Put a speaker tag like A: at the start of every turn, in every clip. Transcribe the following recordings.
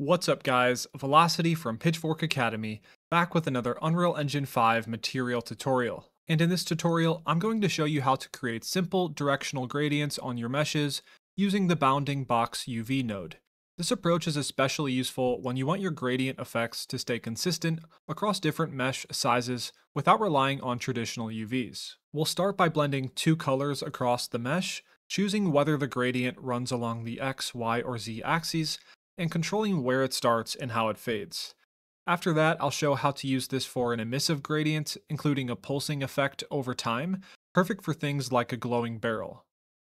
A: What's up guys, Vylocity from Pitchfork Academy, back with another Unreal Engine 5 material tutorial. And in this tutorial, I'm going to show you how to create simple directional gradients on your meshes using the Bounding Box UV node. This approach is especially useful when you want your gradient effects to stay consistent across different mesh sizes without relying on traditional UVs. We'll start by blending two colors across the mesh, choosing whether the gradient runs along the X, Y, or Z axes, and controlling where it starts and how it fades. After that, I'll show how to use this for an emissive gradient, including a pulsing effect over time, perfect for things like a glowing barrel.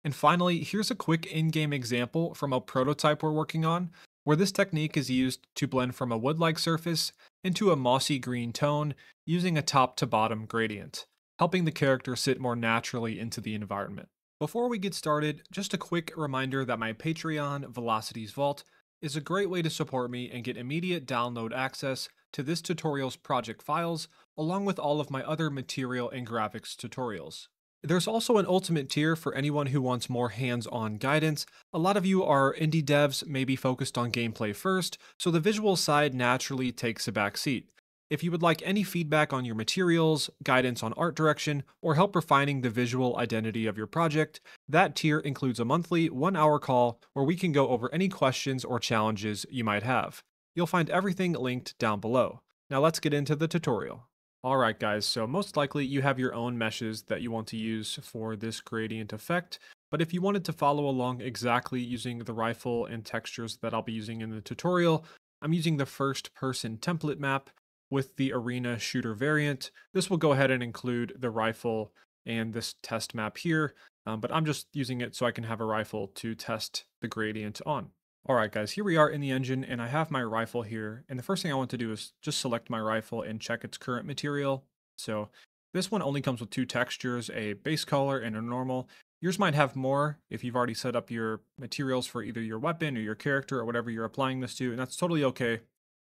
A: And finally, here's a quick in-game example from a prototype we're working on, where this technique is used to blend from a wood-like surface into a mossy green tone using a top to bottom gradient, helping the character sit more naturally into the environment. Before we get started, just a quick reminder that my Patreon, Vylocity's Vault, is a great way to support me and get immediate download access to this tutorial's project files, along with all of my other material and graphics tutorials. There's also an ultimate tier for anyone who wants more hands-on guidance. A lot of you are indie devs, maybe focused on gameplay first, so the visual side naturally takes a back seat. If you would like any feedback on your materials, guidance on art direction, or help refining the visual identity of your project, that tier includes a monthly, one hour call where we can go over any questions or challenges you might have. You'll find everything linked down below. Now let's get into the tutorial. Alright guys, so most likely you have your own meshes that you want to use for this gradient effect, but if you wanted to follow along exactly using the rifle and textures that I'll be using in the tutorial, I'm using the first person template map with the arena shooter variant. This will go ahead and include the rifle and this test map here, um, but I'm just using it so I can have a rifle to test the gradient on. Alright guys, here we are in the engine and I have my rifle here, and the first thing I want to do is just select my rifle and check its current material. So this one only comes with two textures, a base color and a normal. Yours might have more if you've already set up your materials for either your weapon or your character or whatever you're applying this to, and that's totally okay.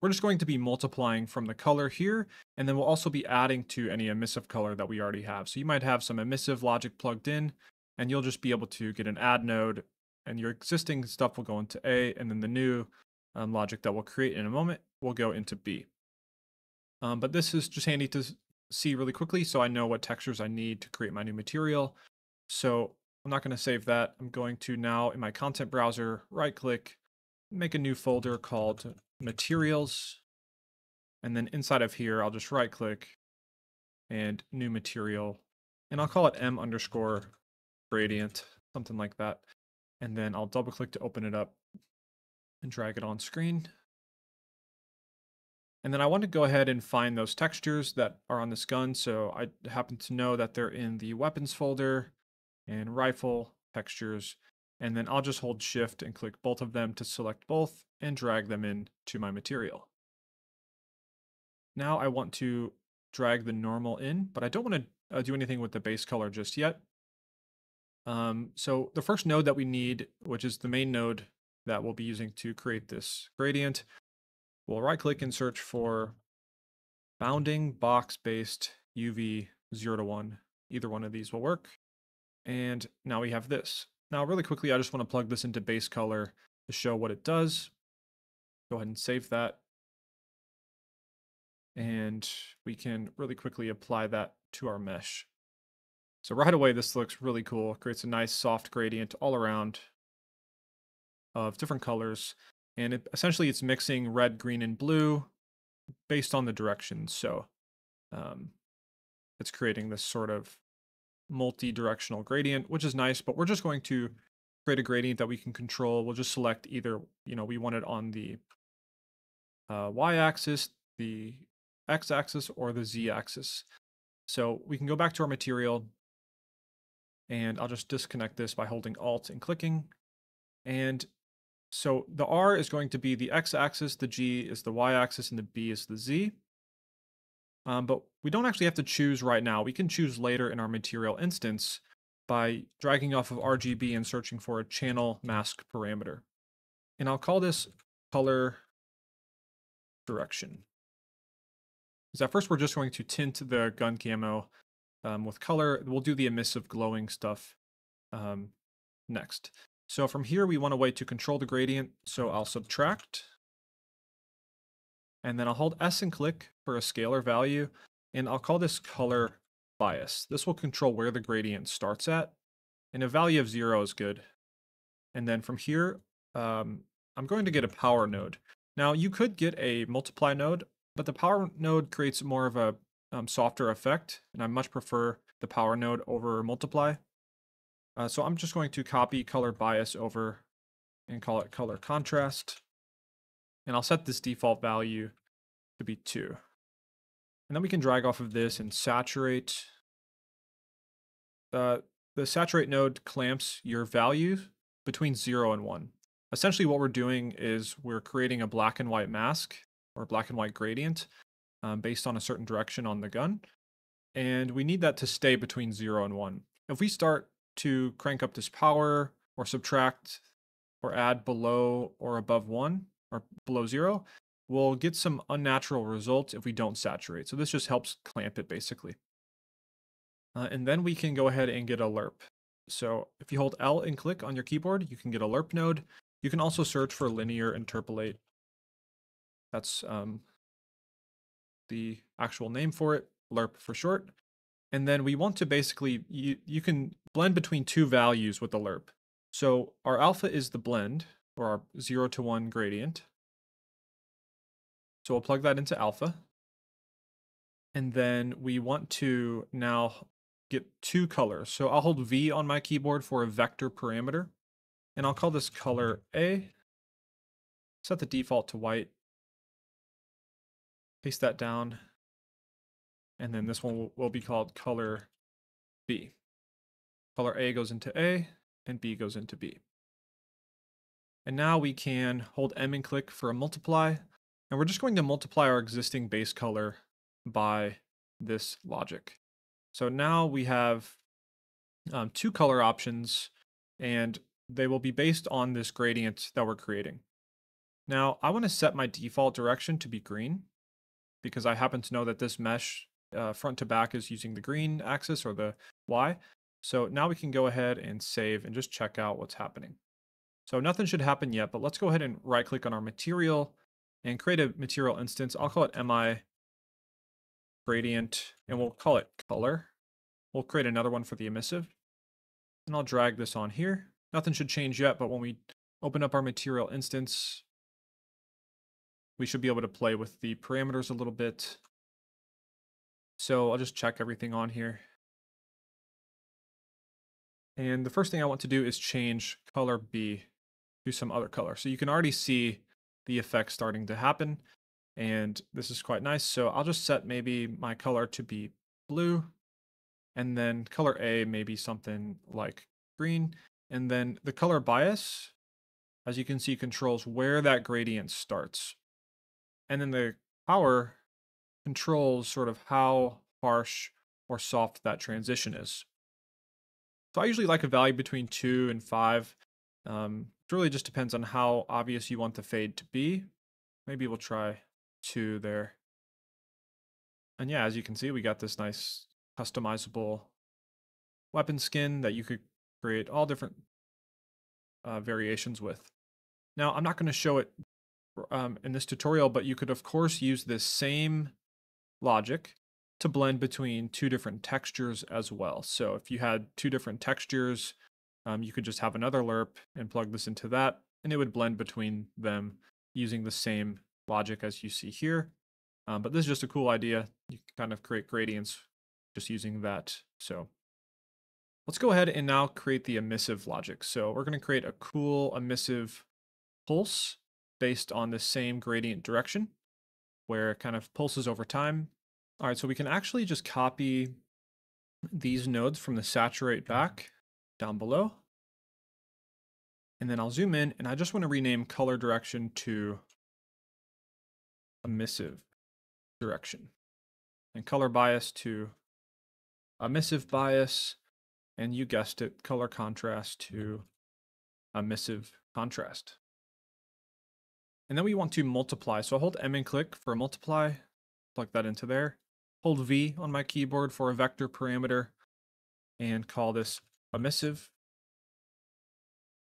A: We're just going to be multiplying from the color here, and then we'll also be adding to any emissive color that we already have. So you might have some emissive logic plugged in, and you'll just be able to get an add node, and your existing stuff will go into A, and then the new um, logic that we'll create in a moment will go into B. Um, but this is just handy to see really quickly so I know what textures I need to create my new material. So I'm not going to save that. I'm going to now in my content browser, right click, make a new folder called materials. And then inside of here, I'll just right click and new material. And I'll call it m underscore gradient, something like that. And then I'll double click to open it up and drag it on screen. And then I want to go ahead and find those textures that are on this gun. So I happen to know that they're in the weapons folder and rifle textures. And then I'll just hold shift and click both of them to select both and drag them in to my material. Now I want to drag the normal in, but I don't want to uh, do anything with the base color just yet. Um, so the first node that we need, which is the main node that we'll be using to create this gradient, we'll right click and search for bounding box based UV 0 to 1. Either one of these will work. And now we have this. Now really quickly, I just want to plug this into base color to show what it does. Go ahead and save that. And we can really quickly apply that to our mesh. So right away, this looks really cool. creates a nice soft gradient all around of different colors. And it, essentially it's mixing red, green, and blue based on the directions. So um, it's creating this sort of multi-directional gradient, which is nice, but we're just going to create a gradient that we can control. We'll just select either, you know, we want it on the uh, y-axis, the x-axis, or the z-axis. So we can go back to our material, and I'll just disconnect this by holding Alt and clicking. And so the R is going to be the x-axis, the G is the y-axis, and the B is the z. Um, but we don't actually have to choose right now. We can choose later in our material instance by dragging off of RGB and searching for a channel mask parameter. And I'll call this color direction. Because at first we're just going to tint the gun camo um, with color. We'll do the emissive glowing stuff um, next. So from here, we want a way to control the gradient. So I'll subtract And then I'll hold S and click for a scalar value, and I'll call this color bias. This will control where the gradient starts at, and a value of zero is good. And then from here, um, I'm going to get a power node. Now you could get a multiply node, but the power node creates more of a um, softer effect, and I much prefer the power node over multiply. Uh, so I'm just going to copy color bias over and call it color contrast. And I'll set this default value to be 2. And then we can drag off of this and saturate. Uh, the saturate node clamps your value between 0 and 1. Essentially what we're doing is we're creating a black and white mask or black and white gradient um, based on a certain direction on the gun. And we need that to stay between 0 and 1. If we start to crank up this power or subtract or add below or above 1 or below 0, we'll get some unnatural results if we don't saturate. So this just helps clamp it basically. Uh, and then we can go ahead and get a lerp. So if you hold L and click on your keyboard, you can get a lerp node. You can also search for linear interpolate. That's um, the actual name for it, lerp for short. And then we want to basically, you, you can blend between two values with the lerp. So our alpha is the blend, or our 0 to 1 gradient. So we'll plug that into alpha. And then we want to now get two colors. So I'll hold V on my keyboard for a vector parameter. And I'll call this color A. Set the default to white. Paste that down. And then this one will, will be called color B. Color A goes into A and B goes into B. And now we can hold M and click for a multiply. And we're just going to multiply our existing base color by this logic. So now we have um, two color options and they will be based on this gradient that we're creating. Now I want to set my default direction to be green because I happen to know that this mesh uh, front to back is using the green axis or the Y. So now we can go ahead and save and just check out what's happening. So nothing should happen yet, but let's go ahead and right click on our material and create a material instance. I'll call it MI gradient and we'll call it color. We'll create another one for the emissive and I'll drag this on here. Nothing should change yet, but when we open up our material instance, we should be able to play with the parameters a little bit. So I'll just check everything on here. And the first thing I want to do is change color B to some other color. So you can already see the effect starting to happen. And this is quite nice. So I'll just set maybe my color to be blue. And then color A maybe something like green. And then the color bias, as you can see, controls where that gradient starts. And then the power controls sort of how harsh or soft that transition is. So I usually like a value between 2 and 5. Um, it really just depends on how obvious you want the fade to be. Maybe we'll try 2 there. And yeah, as you can see, we got this nice customizable weapon skin that you could create all different uh, variations with. Now, I'm not going to show it um, in this tutorial, but you could, of course, use this same logic to blend between two different textures as well. So if you had two different textures, um, you could just have another lerp and plug this into that, and it would blend between them using the same logic as you see here. Um, but this is just a cool idea. You can kind of create gradients just using that. So let's go ahead and now create the emissive logic. So we're going to create a cool emissive pulse based on the same gradient direction where it kind of pulses over time. All right, so we can actually just copy these nodes from the saturate back down below. And then I'll zoom in and I just want to rename color direction to emissive direction and color bias to emissive bias. And you guessed it, color contrast to emissive contrast. And then we want to multiply. So I'll hold M and click for a multiply, plug that into there. Hold V on my keyboard for a vector parameter and call this emissive.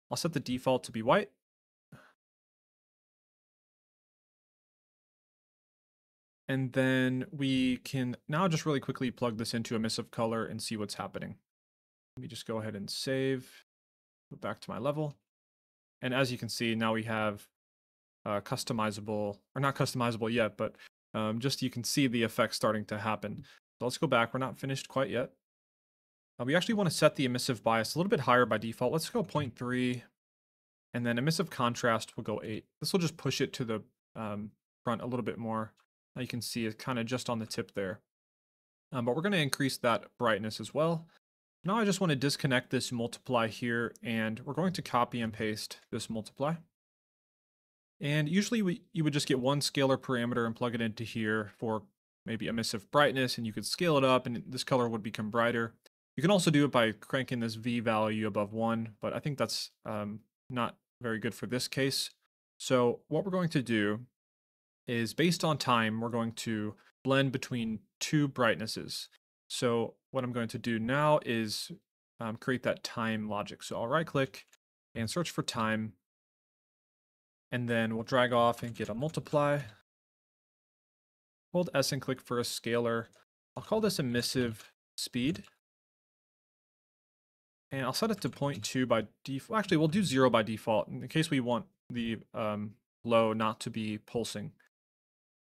A: I'll set the default to be white. And then we can now just really quickly plug this into a emissive color and see what's happening. Let me just go ahead and save, go back to my level. And as you can see, now we have uh, customizable, or not customizable yet, but um, just you can see the effects starting to happen. So let's go back. We're not finished quite yet. Uh, we actually want to set the emissive bias a little bit higher by default. Let's go 0.3, and then emissive contrast will go 8. This will just push it to the um, front a little bit more. Now you can see it's kind of just on the tip there. Um, but we're going to increase that brightness as well. Now I just want to disconnect this multiply here, and we're going to copy and paste this multiply. And usually we, you would just get one scalar parameter and plug it into here for maybe emissive brightness, and you could scale it up, and this color would become brighter. You can also do it by cranking this V value above 1, but I think that's um, not very good for this case. So what we're going to do is based on time, we're going to blend between two brightnesses. So what I'm going to do now is um, create that time logic. So I'll right click and search for time. And then we'll drag off and get a multiply. Hold S and click for a scalar. I'll call this emissive speed. And I'll set it to 0.2 by default. Actually, we'll do 0 by default in case we want the um, low not to be pulsing.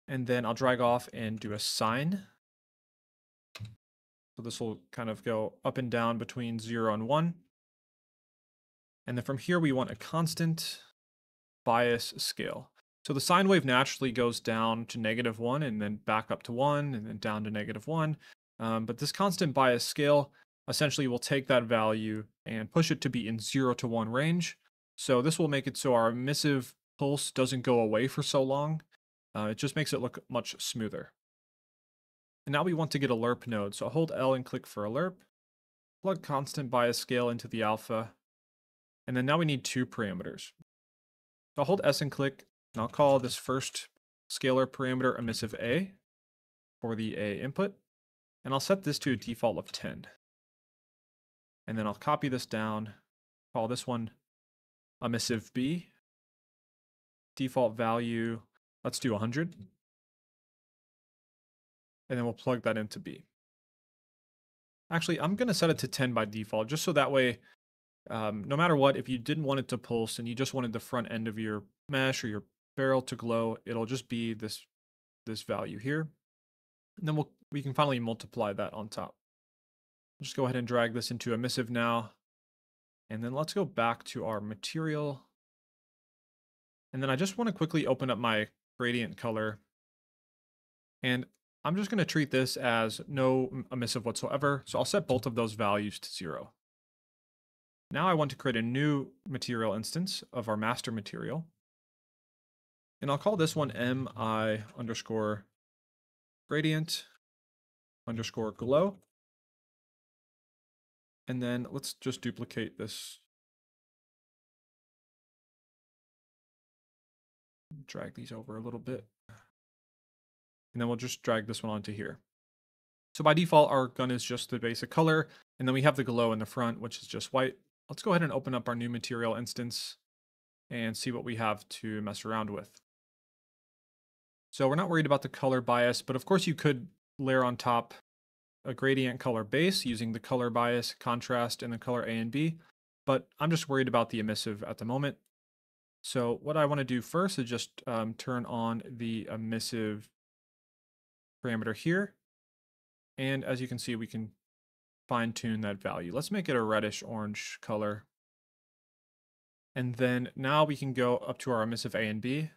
A: And then I'll drag off and do a sine. So this will kind of go up and down between 0 and 1. And then from here, we want a constant bias scale. So the sine wave naturally goes down to negative 1 and then back up to 1 and then down to negative 1. Um, but this constant bias scale essentially we'll take that value and push it to be in 0 to 1 range. So this will make it so our emissive pulse doesn't go away for so long. Uh, it just makes it look much smoother. And now we want to get a lerp node. So I'll hold L and click for a lerp. Plug constant bias scale into the alpha. And then now we need two parameters. So I'll hold S and click, and I'll call this first scalar parameter emissive A for the A input. And I'll set this to a default of 10. And then I'll copy this down, call this one emissive B. Default value, let's do 100. And then we'll plug that into B. Actually, I'm going to set it to 10 by default, just so that way, um, no matter what, if you didn't want it to pulse and you just wanted the front end of your mesh or your barrel to glow, it'll just be this, this value here. And then we'll, we can finally multiply that on top. Just go ahead and drag this into emissive now. And then let's go back to our material. And then I just want to quickly open up my gradient color. And I'm just going to treat this as no emissive whatsoever. So I'll set both of those values to zero. Now I want to create a new material instance of our master material. And I'll call this one mi underscore gradient underscore glow. And then let's just duplicate this. Drag these over a little bit. And then we'll just drag this one onto here. So by default, our gun is just the basic color. And then we have the glow in the front, which is just white. Let's go ahead and open up our new material instance and see what we have to mess around with. So we're not worried about the color bias, but of course you could layer on top a gradient color base using the color bias, contrast, and the color A and B, but I'm just worried about the emissive at the moment. So what I want to do first is just um, turn on the emissive parameter here. And as you can see, we can fine tune that value. Let's make it a reddish orange color. And then now we can go up to our emissive A and B.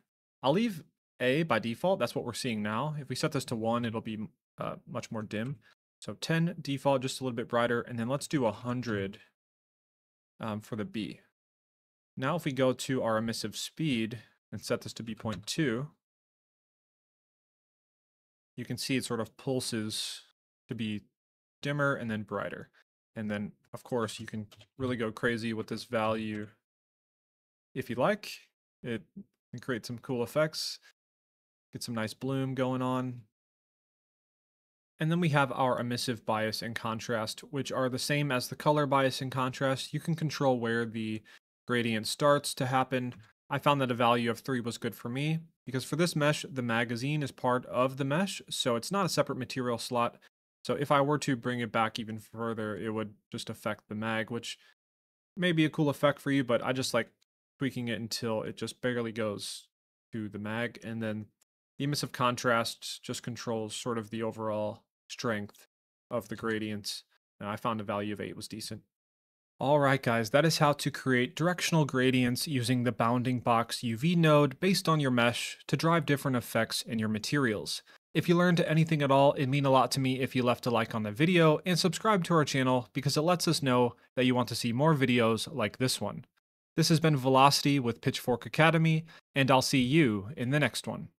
A: I'll leave A by default. That's what we're seeing now. If we set this to one, it'll be uh, much more dim. So 10 default, just a little bit brighter. And then let's do 100 um, for the B. Now if we go to our emissive speed and set this to be 0.2, you can see it sort of pulses to be dimmer and then brighter. And then, of course, you can really go crazy with this value if you like. It can create some cool effects, get some nice bloom going on. And then we have our emissive bias and contrast, which are the same as the color bias and contrast. You can control where the gradient starts to happen. I found that a value of 3 was good for me, because for this mesh, the magazine is part of the mesh, so it's not a separate material slot. So if I were to bring it back even further, it would just affect the mag, which may be a cool effect for you, but I just like tweaking it until it just barely goes to the mag, and then the emissive contrast just controls sort of the overall strength of the gradients. And I found a value of 8 was decent. Alright guys, that is how to create directional gradients using the bounding box UV node based on your mesh to drive different effects in your materials. If you learned anything at all, it'd mean a lot to me if you left a like on the video and subscribe to our channel because it lets us know that you want to see more videos like this one. This has been Vylocity with Pitchfork Academy, and I'll see you in the next one.